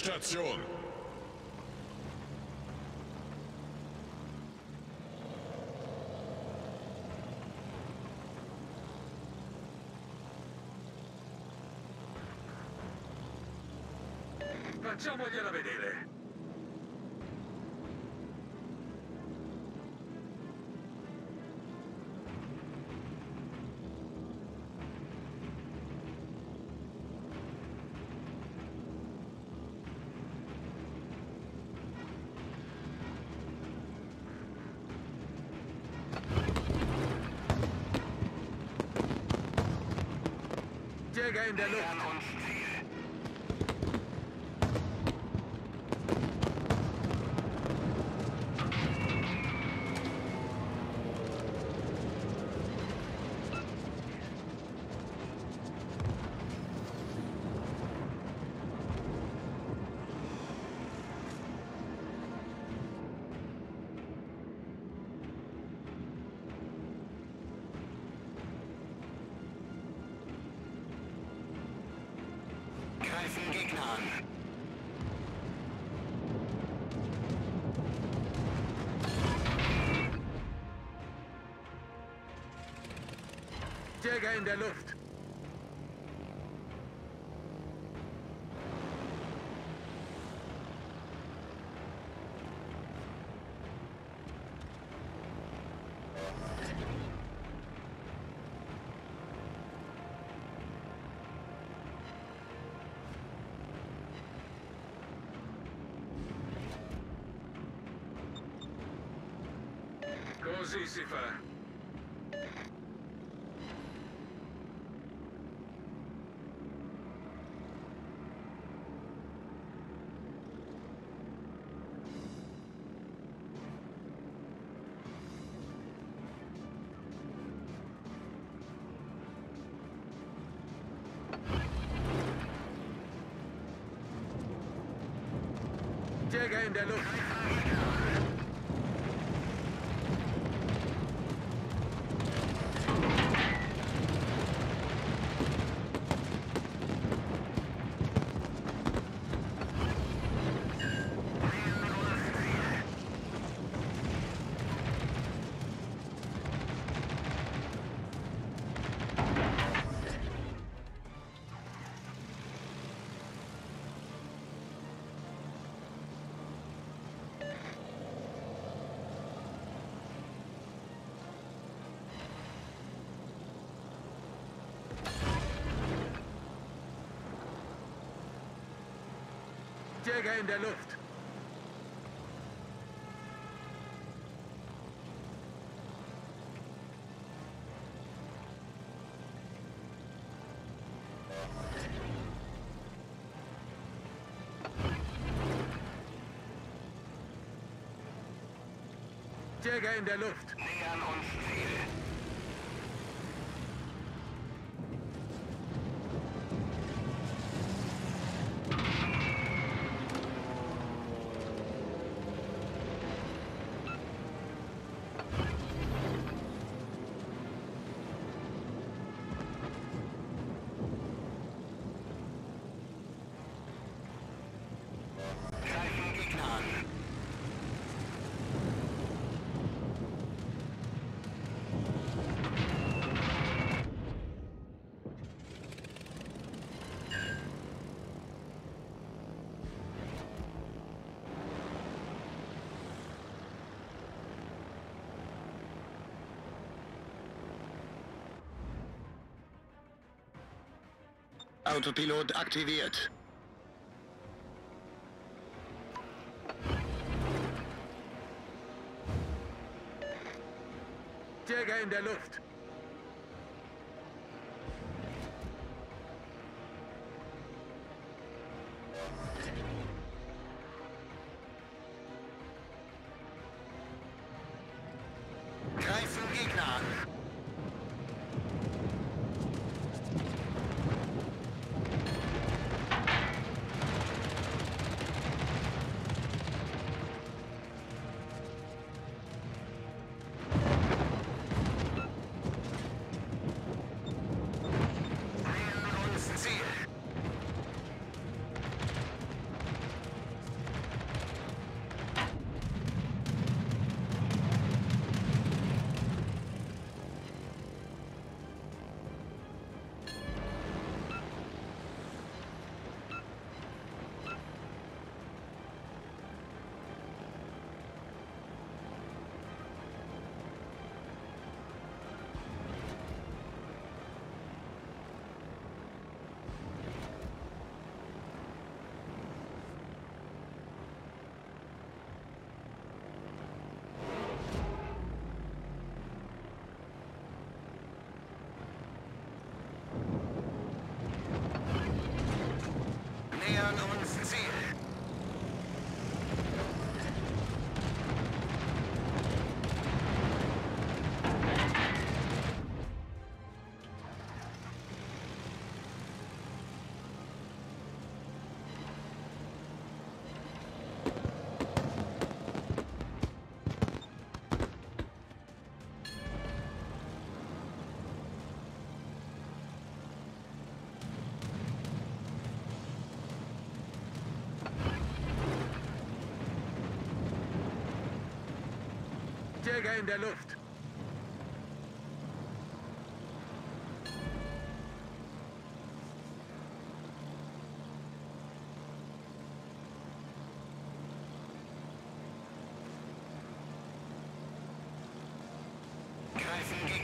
Endstation. Facciamogliela vedere. Jäger in der Luft. Jäger in der Luft. In der Luft. Jäger in der Luft. Jäger in der Luft. Nähern uns Ziel. Autopilot aktiviert. Jäger in der Luft. In der Luft. Greifen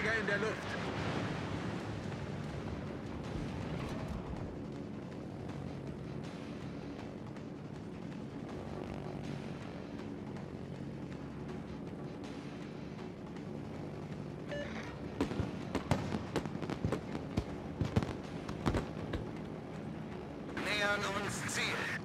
Jäger in der Luft. Nähern uns Ziel.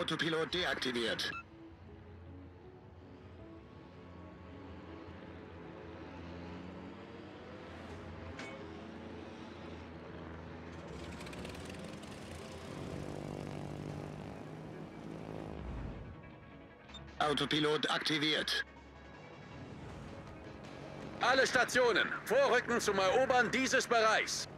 Autopilot deaktiviert. Autopilot aktiviert. Alle Stationen, vorrücken zum Erobern dieses Bereichs.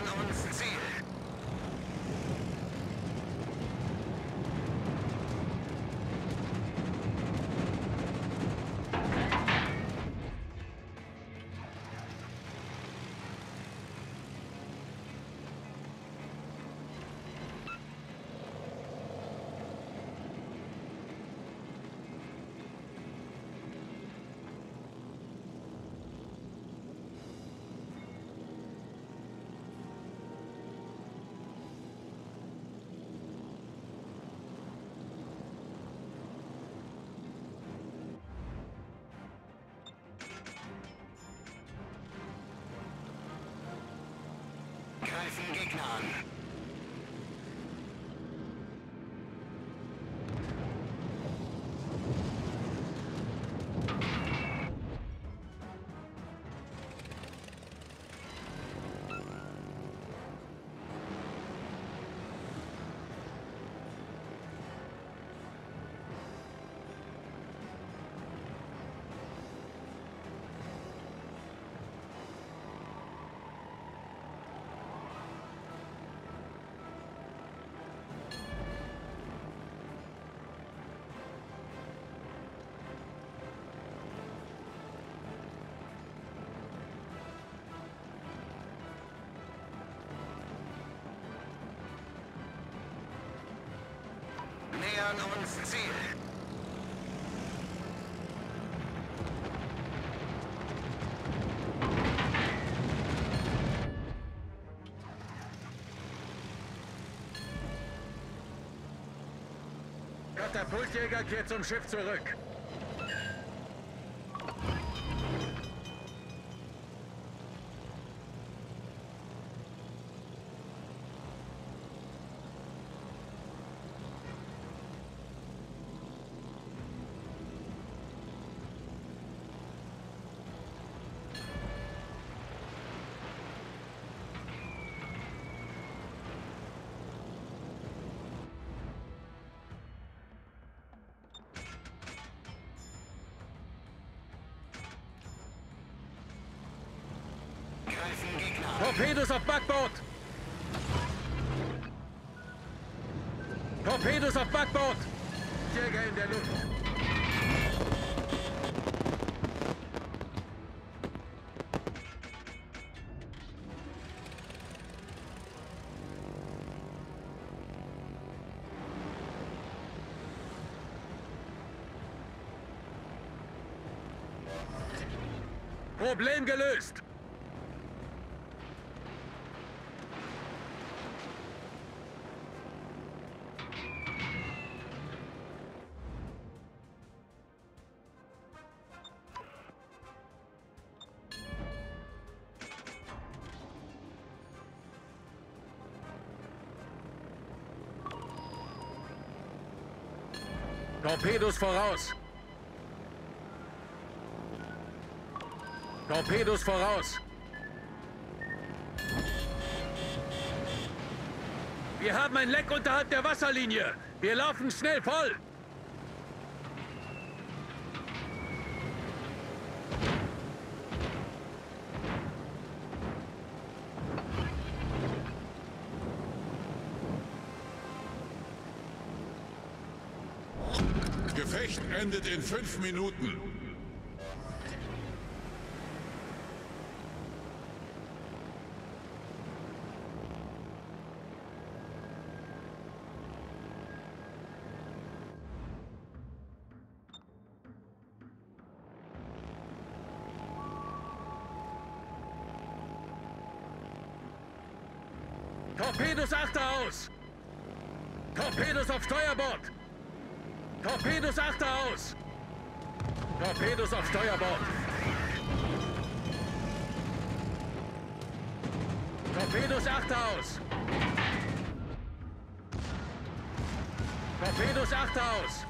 Nähern uns Greifen Nähern uns Ziel. Katapultjäger kehrt zum Schiff zurück. Torpedos auf Backbord! Torpedos auf Backbord! Jäger in der Luft. Problem gelöst! Torpedos voraus! Torpedos voraus! Wir haben ein Leck unterhalb der Wasserlinie! Wir laufen schnell voll! Gefecht endet in fünf Minuten. Torpedos Achter aus! Torpedos auf Steuerbord! Torpedos Achter aus! Torpedos auf Steuerbord! Torpedos Achter aus! Torpedos Achter aus!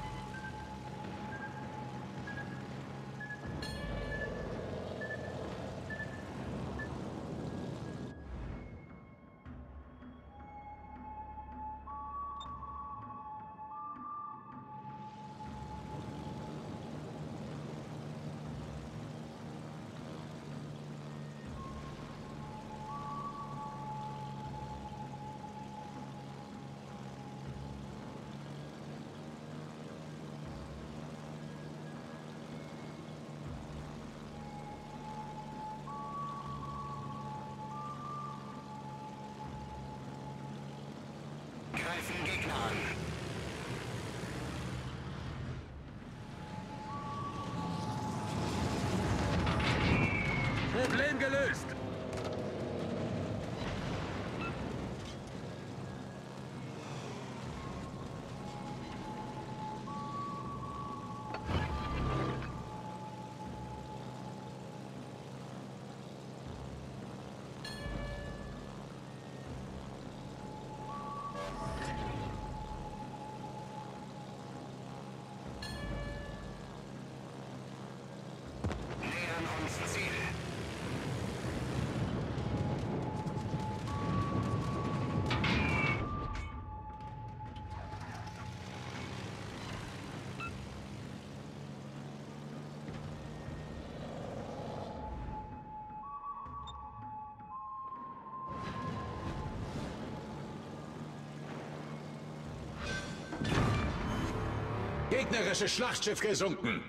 Gegnerisches Schlachtschiff gesunken.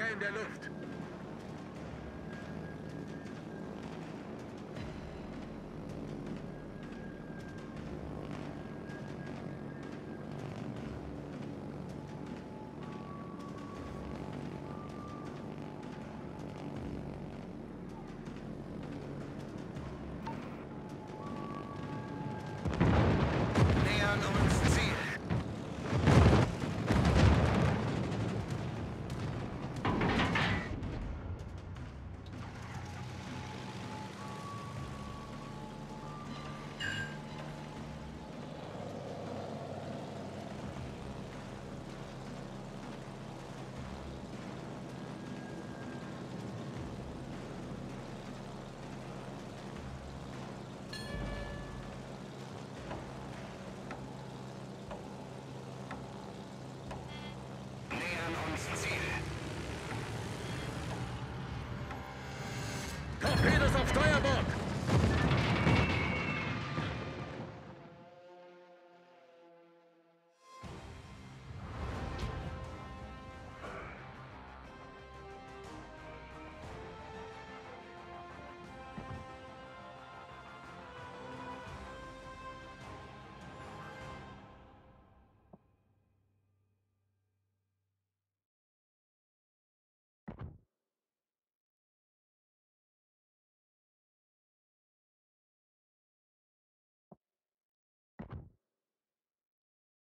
Jäger in der Luft. Come Torpedo!